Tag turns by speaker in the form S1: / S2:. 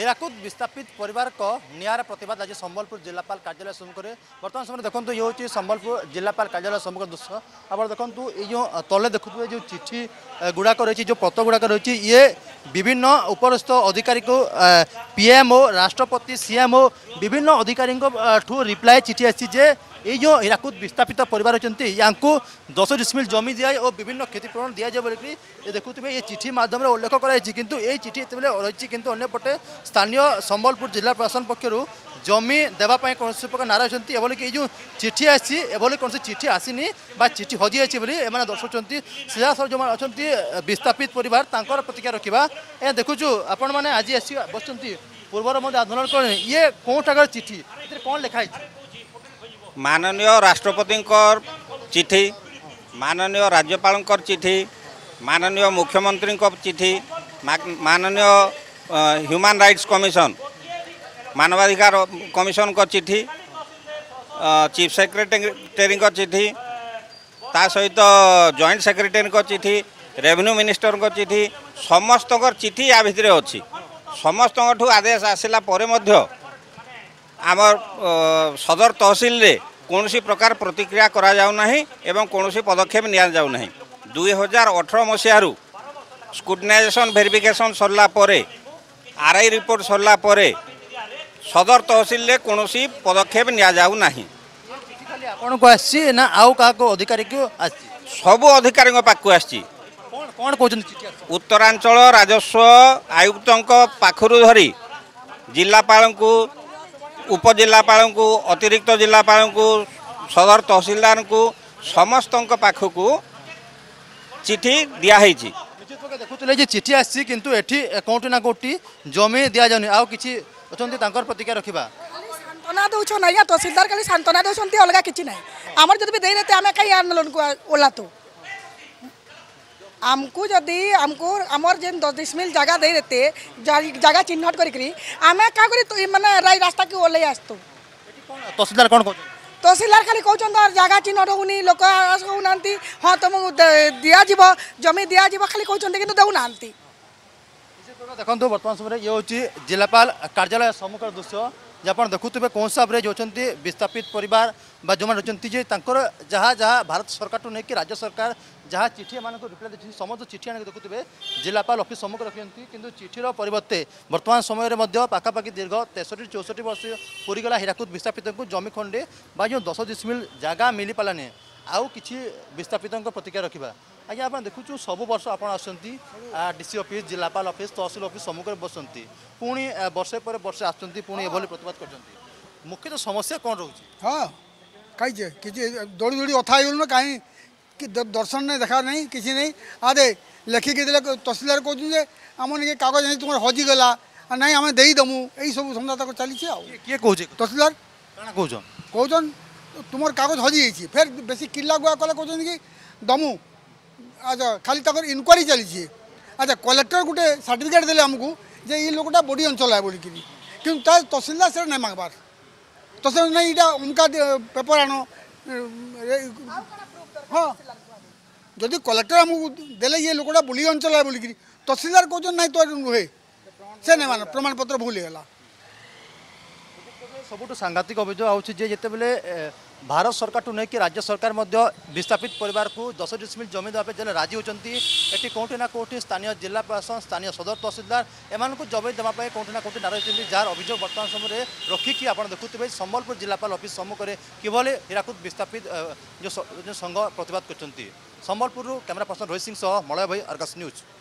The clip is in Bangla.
S1: হীরাকুদ विस्थापित परिवार को निआर प्रतिवाद आज सम्बलपुर जिलापाल कार्यालय सम्मुखें बर्तमान समय देखो ये हूँ सम्बलपुर जिलापाल कार्यालय सम्मुख दृश्य आप देखु ये जो तले देखुए जो चिठी गुड़ाक रही जो पत्र गुड़ाक रही ये विभिन्न उपरस्थ अधिकारी को पीएमओ राष्ट्रपति सीएमओ विभिन्न अधिकारी ठू रिप्लाए चिठी आसी जे এই যে হীরাকুদ বিস্থাপিত পরিবার অনেক ইয়াঙ্কু দশ ডিসমিল জমি দিয়া ও বিভিন্ন ক্ষতিপূরণ দিয়া যায় বলি দেখুবে এই চিঠি মাধ্যমে উল্লেখ করা হয়েছে কিন্তু এই চিঠি এতবে রয়েছে কিন্তু অন্যপটে স্থানীয় সম্বলপুর জেলা প্রশাসন পক্ষর জমি দেওয়া কৌশি প্রকার নারা অনেক এভাবে এই যে চিঠি আসছে এভাবে কৌশি চিঠি আসিনি বা চিঠি হজি যাইছে বলে এমানে দর্শাউন সিধাসল যে অনেক বিস্থাপিত পরিবার তাঁর প্রতিক্রিয়া রাখা এ দেখুছু আপন মানে আজ আসি বসছেন পূর্বর মধ্যে আন্দোলন করেন ইয়ে কোথাকার চিঠি এতে কম লেখা হয়েছে
S2: মাননীয় রাষ্ট্রপতিঙ্কর চিঠি মাননীয় রাজ্যপালঙ্কর চিঠি মাননীয় মুখ্যমন্ত্রীঙ্ক চিঠি মাননীয় হ্ୟୁମାନ୍ ରାଇଟ୍ସ କମିଶନ ମାନବାଧିକାର କମିଶନଙ୍କ ଚିଠି ଚିଫ୍ ସେକ୍ରେଟେରୀଙ୍କ ଚିଠି ତା ସହିତ ଜଏଣ୍ଟ ସେକ୍ରେଟେରୀଙ୍କ ଚିଠି ରେଭିନ୍ୟୁ ମିନିଷ୍ଟରଙ୍କ ଚିଠି ସମସ୍ତଙ୍କର ଚିଠି ୟା ଭିତରେ ଅଛି ସମସ୍ତଙ୍କଠୁ ଆଦେଶ ଆସିଲା ପରେ ମଧ୍ୟ আমার সদর তহসিলে কৌশি প্রকার প্রতিক্রিয়া করা যাও না এবং কৌশি পদক্ষেপ নিয়া যাও না দুই হাজার অঠর মশিয়ার স্কুটনাইজেসন ভেরিফিকেসন সরলা পরে আরআই রিপোর্ট সরলা পরে সদর তহসিলে কৌশি পদক্ষেপ নিয়া যাও না
S1: ଆପଣଙ୍କୁ ଆସିଛି ନା ଆଉ କାହାକୁ ଅଧିକାରୀକୁ ଆସିଛି
S2: ସବୁ ଅଧିକାରୀଙ୍କ ପାଖକୁ ଆସିଛି
S1: କ'ଣ କହୁଛନ୍ତି
S2: ଉତ୍ତରାଞ୍ଚଳ ରାଜସ୍ୱ ଆୟୁକ୍ତଙ୍କ ପାଖରୁ ଧରି ଜିଲ୍ଲାପାଳଙ୍କୁ উপজেলাপালঙ্কু অতিরিক্ত জেলাপালঙ্কু সদর তহসিলদারঙ্কু ସମସ୍ତଙ୍କ ପାଖକୁ ଚିଠି ଦିଆହେଇଛି
S1: ଦେଖୁଥିଲେ ଯେ ଚିଠି ଆସିଛି କିନ୍ତୁ ଏଠି କେଉଁଠି ନା କେଉଁଠି ଜମି ଦିଆଯାଉନି ଆଉ କିଛି ଅଛନ୍ତି ତାଙ୍କର ପ୍ରତିକ୍ରିୟା ରଖିବା
S3: ସାନ୍ତ୍ୱନା ଦେଉଛନ୍ ଆଜ୍ଞା ତହସିଲଦାର ଖାଲି ସାନ୍ତ୍ୱନା ଦେଉଛନ୍ତି ଅଲଗା କିଛି ନାହିଁ ଆମର ଯଦି ବି ଦେଇନତେ ଆମେ କାହିଁ ଆନ୍ଦୋଳନକୁ ଓହ୍ଲାତୁ ଆମକୁ ଯଦି ଆମକୁ ଆମର ଯେନ୍ ଦଶ ଡିସମିଲ୍ ଜାଗା ଦେଇ ଦେତେ ଜାଗା ଚିହ୍ନଟ କରିକିରି ଆମେ କାଁ କରି ମାନେ ରାସ୍ତାକୁ ଓହ୍ଲେଇ ଆସତୁ
S1: ତହସିଲଦାର କ'ଣ କହୁଛନ୍ତି
S3: ତହସିଲଦାର ଖାଲି କହୁଛନ୍ତି ଜାଗା ଚିହ୍ନଟ ହେଉନି ଲୋକ ହେଉନାହାନ୍ତି ହଁ ତୁମକୁ ଦିଆଯିବ ଜମି ଦିଆଯିବ ଖାଲି କହୁଛନ୍ତି କିନ୍ତୁ ଦେଉନାହାନ୍ତି
S1: ଦେଖନ୍ତୁ ବର୍ତ୍ତମାନ ସମୟରେ ଇଏ ହେଉଛି ଜିଲ୍ଲାପାଳ କାର୍ଯ୍ୟାଳୟ ସମ୍ମୁଖର ଦୃଶ୍ୟ ଆପଣ ଦେଖୁଥିବେ କେଉଁ ହିସାବରେ ହେଉଛନ୍ତି ବିସ୍ଥାପିତ ପରିବାର ବା ଯେଉଁମାନେ ଅଛନ୍ତି ଯେ ତାଙ୍କର ଯାହା ଯାହା ଭାରତ ସରକାରଠୁ ନେଇକି ରାଜ୍ୟ ସରକାର ଯାହା ଚିଠି ଏମାନଙ୍କୁ ରିପ୍ଲାଏ ଦେଇଛନ୍ତି ସମସ୍ତ ଚିଠି ଆଣିକି ଦେଖୁଥିବେ ଜିଲ୍ଲାପାଳ ଅଫିସ୍ ସମ୍ମୁଖ ରଖିଛନ୍ତି କିନ୍ତୁ ଚିଠିର ପରିବର୍ତ୍ତେ ବର୍ତ୍ତମାନ ସମୟରେ ମଧ୍ୟ ପାଖାପାଖି ଦୀର୍ଘ ତେଷଠି ଚଉଷଠି ବର୍ଷ ପୁରିଗଲା ହୀରାକୁଦ ବିସ୍ଥାପିତଙ୍କୁ ଜମି ଖଣ୍ଡେ ବା ଯେଉଁ ଦଶ ଡିସମିଲ୍ ଜାଗା ମିଳିପାରିଲାନି আউ কিছু বিস্থাপিত প্রতিক্রিয়া রাখা আজ্ঞা আপনার দেখুছু সবু বর্ষ আপনার আসতে ডিসি অফিস জেলাপাল অফিস তহসিল অফিস সম্মুখে বসতে পুঁ বর্ষে পরে বর্ষে আসতে পুঁ এভাবে প্রতিবাদ করছেন মুখ্যত সমস্যা কম রয়েছে
S4: হ্যাঁ কাই যে কিছু দৌড়ি দৌড়ি কথা হয়ে না কাই দর্শন নেই দেখা নেই কিছু নেই আরে লেখিকি দেলে তহসিলদার কৌছু যে আমার নিয়ে কাগজ নেই তোমার হজিগলা আর নাই আমি দিয়ে দেইদমু এইসব সন্ধ্যা তাকে চালিছে
S1: আর কি কৌছে
S4: তহসিলদার
S1: কেন কৌন
S4: কৌন ତୁମର କାଗଜ ହଜିଯାଇଛି ଫେର୍ ବେଶୀ କିଲ୍ଲା ଗୁଆ କଲେ କହୁଛନ୍ତି କି ଦମୁ ଆଚ୍ଛା ଖାଲି ତାଙ୍କର ଇନକ୍ୱାରି ଚାଲିଛି ଆଚ୍ଛା କଲେକ୍ଟର ଗୋଟେ ସାର୍ଟିଫିକେଟ୍ ଦେଲେ ଆମକୁ ଯେ ଏଇ ଲୋକଟା ବଡ଼ି ଅଞ୍ଚଳ ହେ ବୋଲିକିରି କିନ୍ତୁ ତା ତହସିଲଦାର ସେଇଟା ନାଇଁ ମାଗବାର ତହସିଲ ନାଇଁ ଏଇଟା ଅମକା ପେପର ଆଣ ହଁ ଯଦି କଲେକ୍ଟର ଆମକୁ ଦେଲେ ଇଏ ଲୋକଟା ବୁଲି ଅଞ୍ଚଳ ବୋଲିକିରି ତହସିଲଦାର କହୁଛନ୍ତି ନାଇଁ ତ ନୁହେଁ ସେ ନାଇଁ ମାନ ପ୍ରମାଣପତ୍ର ଭୁଲ ହେଇଗଲା
S1: ସବୁଠୁ ସାଂଘାତିକ ଅଭିଯୋଗ ହେଉଛି ଯେ ଯେତେବେଳେ ଭାରତ ସରକାରଠୁ ନେଇକି ରାଜ୍ୟ ସରକାର ମଧ୍ୟ ବିସ୍ଥାପିତ ପରିବାରକୁ ଦଶ ଡିସମିଲ ଜମି ଦେବା ପାଇଁ ଯେତେବେଳେ ରାଜି ହେଉଛନ୍ତି ଏଠି କେଉଁଠି ନା କେଉଁଠି ସ୍ଥାନୀୟ ଜିଲ୍ଲା ପ୍ରଶାସନ ସ୍ଥାନୀୟ ସଦର ତହସିଲଦାର ଏମାନଙ୍କୁ ଜମି ଦେବା ପାଇଁ କେଉଁଠି ନା କେଉଁଠି ନାରା ହେଉଛନ୍ତି ଯାହାର ଅଭିଯୋଗ ବର୍ତ୍ତମାନ ସମୟରେ ରଖିକି ଆପଣ ଦେଖୁଥିବେ ସମ୍ବଲପୁର ଜିଲ୍ଲାପାଳ ଅଫିସ୍ ସମ୍ମୁଖରେ କିଭଳି ହୀରାକୁଦ ବିସ୍ଥାପିତ ଯେଉଁ ସଂଘ ପ୍ରତିବାଦ କରିଛନ୍ତି ସମ୍ବଲପୁରରୁ କ୍ୟାମେରା ପର୍ସନ ରୋହିତ ସିଂ ସହ ମଳୟ ଭାଇ ଅର୍ଗସ୍ ନ୍ୟୁଜ୍